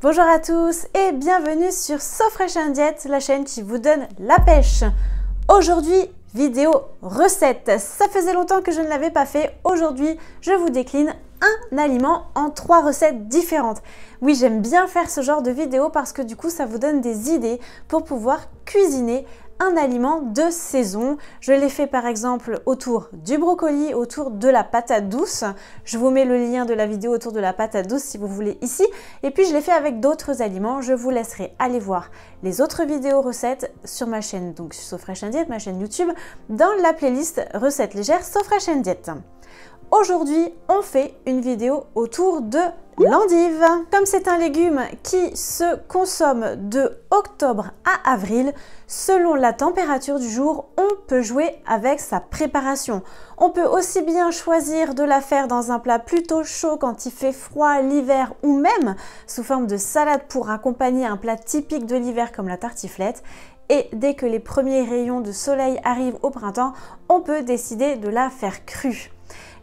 Bonjour à tous et bienvenue sur So Fresh Diet, la chaîne qui vous donne la pêche. Aujourd'hui, vidéo recette. Ça faisait longtemps que je ne l'avais pas fait. Aujourd'hui, je vous décline un aliment en trois recettes différentes. Oui, j'aime bien faire ce genre de vidéo parce que du coup, ça vous donne des idées pour pouvoir cuisiner un aliment de saison. Je l'ai fait par exemple autour du brocoli, autour de la patate douce. Je vous mets le lien de la vidéo autour de la patate douce si vous voulez ici. Et puis je l'ai fait avec d'autres aliments. Je vous laisserai aller voir les autres vidéos recettes sur ma chaîne, donc So Fresh ma chaîne YouTube, dans la playlist recettes légères So Fresh Aujourd'hui, on fait une vidéo autour de l'endive. Comme c'est un légume qui se consomme de octobre à avril, selon la température du jour, on peut jouer avec sa préparation. On peut aussi bien choisir de la faire dans un plat plutôt chaud quand il fait froid l'hiver ou même sous forme de salade pour accompagner un plat typique de l'hiver comme la tartiflette. Et dès que les premiers rayons de soleil arrivent au printemps, on peut décider de la faire crue.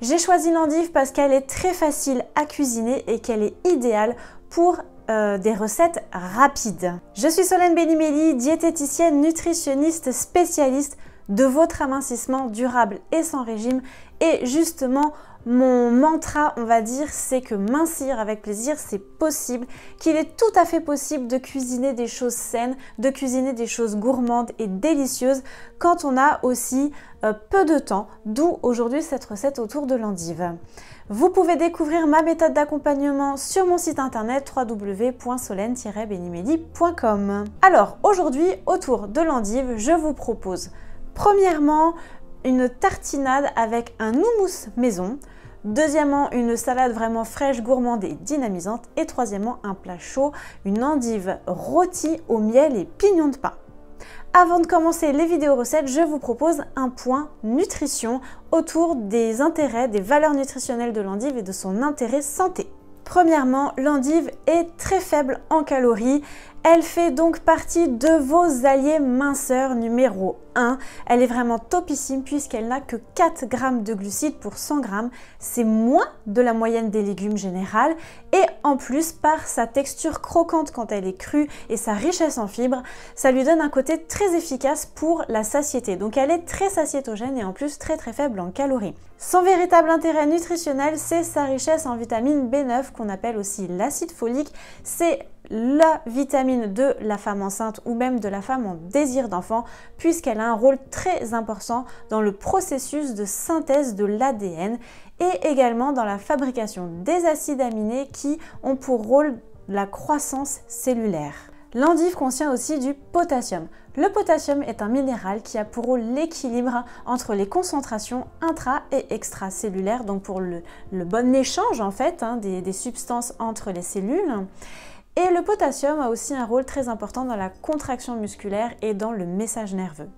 J'ai choisi l'endive parce qu'elle est très facile à cuisiner et qu'elle est idéale pour euh, des recettes rapides. Je suis Solène Benimeli, diététicienne, nutritionniste, spécialiste de votre amincissement durable et sans régime. Et justement, mon mantra, on va dire, c'est que mincir avec plaisir, c'est possible, qu'il est tout à fait possible de cuisiner des choses saines, de cuisiner des choses gourmandes et délicieuses quand on a aussi euh, peu de temps, d'où aujourd'hui cette recette autour de l'endive. Vous pouvez découvrir ma méthode d'accompagnement sur mon site internet www.solène-benimeli.com. Alors aujourd'hui, autour de l'endive, je vous propose premièrement une tartinade avec un houmous maison. Deuxièmement, une salade vraiment fraîche, gourmande et dynamisante. Et troisièmement, un plat chaud, une endive rôtie au miel et pignons de pain. Avant de commencer les vidéos recettes, je vous propose un point nutrition autour des intérêts, des valeurs nutritionnelles de l'endive et de son intérêt santé. Premièrement, l'endive est très faible en calories. Elle fait donc partie de vos alliés minceurs numéro 1. Elle est vraiment topissime puisqu'elle n'a que 4 grammes de glucides pour 100 grammes. C'est moins de la moyenne des légumes générales et en plus par sa texture croquante quand elle est crue et sa richesse en fibres, ça lui donne un côté très efficace pour la satiété. Donc elle est très satiétogène et en plus très très faible en calories. Son véritable intérêt nutritionnel, c'est sa richesse en vitamine B9 qu'on appelle aussi l'acide folique. C'est la vitamine de la femme enceinte ou même de la femme en désir d'enfant puisqu'elle a un rôle très important dans le processus de synthèse de l'ADN et également dans la fabrication des acides aminés qui ont pour rôle la croissance cellulaire. L'endive contient aussi du potassium. Le potassium est un minéral qui a pour rôle l'équilibre entre les concentrations intra- et extracellulaires, donc pour le, bon échange en fait hein, des substances entre les cellules. Et le potassium a aussi un rôle très important dans la contraction musculaire et dans le message nerveux.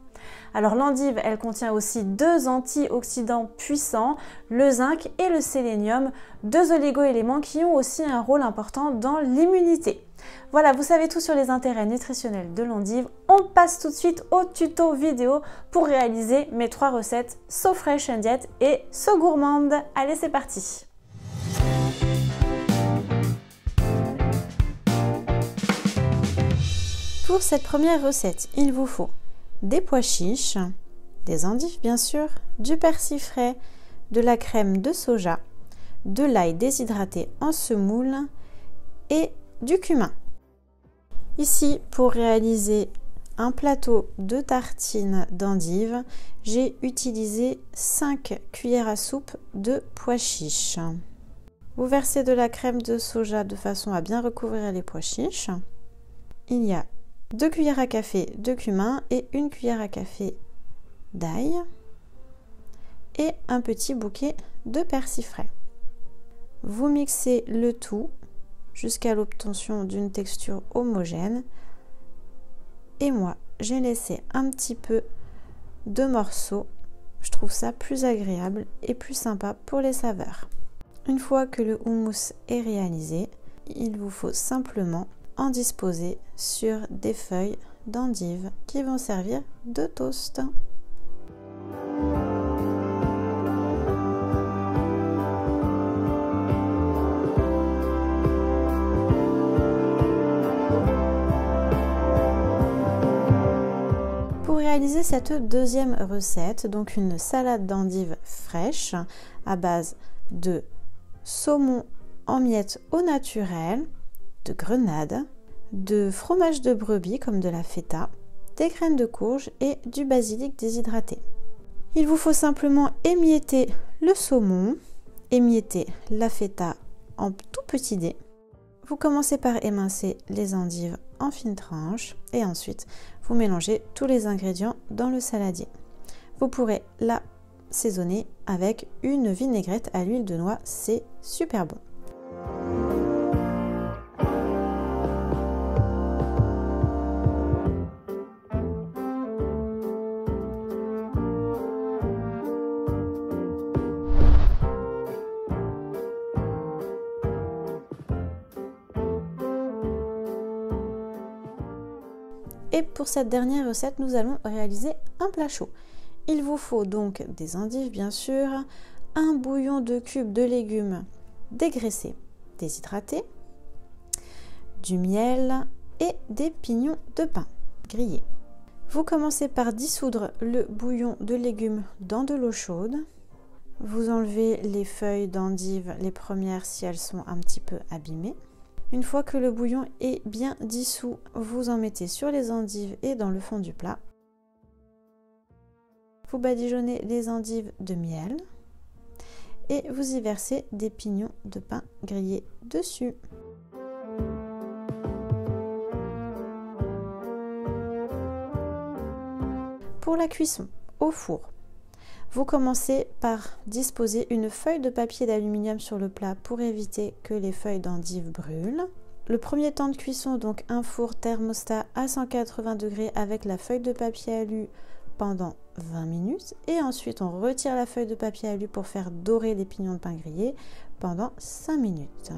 Alors l'endive, elle contient aussi deux antioxydants puissants, le zinc et le sélénium, deux oligoéléments qui ont aussi un rôle important dans l'immunité. Voilà, vous savez tout sur les intérêts nutritionnels de l'endive. On passe tout de suite au tuto vidéo pour réaliser mes trois recettes So Fresh and Diet et So Gourmande. Allez, c'est parti Pour cette première recette, il vous faut des pois chiches, des endives bien sûr, du persil frais, de la crème de soja, de l'ail déshydraté en semoule et du cumin. Ici, pour réaliser un plateau de tartines d'endives, j'ai utilisé 5 cuillères à soupe de pois chiches. Vous versez de la crème de soja de façon à bien recouvrir les pois chiches. 2 cuillères à café de cumin et une cuillère à café d'ail et un petit bouquet de persil frais. Vous mixez le tout jusqu'à l'obtention d'une texture homogène. Et moi, j'ai laissé un petit peu de morceaux. Je trouve ça plus agréable et plus sympa pour les saveurs. Une fois que le houmous est réalisé, il vous faut simplement en disposer sur des feuilles d'endive qui vont servir de toast. Pour réaliser cette deuxième recette, donc une salade d'endives fraîche à base de saumon en miettes au naturel, de grenade, de fromage de brebis comme de la feta, des graines de courge et du basilic déshydraté. Il vous faut simplement émietter le saumon, émietter la feta en tout petits dés. Vous commencez par émincer les endives en fines tranches et ensuite vous mélangez tous les ingrédients dans le saladier. Vous pourrez l'assaisonner avec une vinaigrette à l'huile de noix, c'est super bon. Et pour cette dernière recette, nous allons réaliser un plat chaud. Il vous faut donc des endives bien sûr, un bouillon de cubes de légumes dégraissés, déshydratés, du miel et des pignons de pain grillés. Vous commencez par dissoudre le bouillon de légumes dans de l'eau chaude. Vous enlevez les feuilles d'endives, les premières si elles sont un petit peu abîmées. Une fois que le bouillon est bien dissous, vous en mettez sur les endives et dans le fond du plat. Vous badigeonnez les endives de miel et vous y versez des pignons de pain grillés dessus. Pour la cuisson, au four, vous commencez par disposer une feuille de papier d'aluminium sur le plat pour éviter que les feuilles d'endive brûlent. Le premier temps de cuisson, donc un four thermostat à 180 degrés avec la feuille de papier alu pendant 20 minutes. Et ensuite, on retire la feuille de papier alu pour faire dorer les pignons de pain grillés pendant 5 minutes.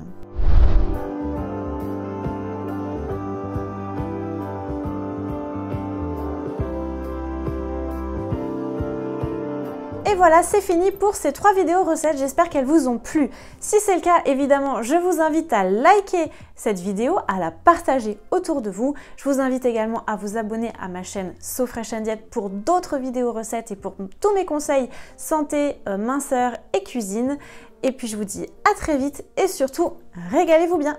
Et voilà, c'est fini pour ces trois vidéos recettes. J'espère qu'elles vous ont plu. Si c'est le cas, évidemment, je vous invite à liker cette vidéo, à la partager autour de vous. Je vous invite également à vous abonner à ma chaîne So Fresh and Diet pour d'autres vidéos recettes et pour tous mes conseils santé, euh, minceur et cuisine. Et puis je vous dis à très vite et surtout, régalez-vous bien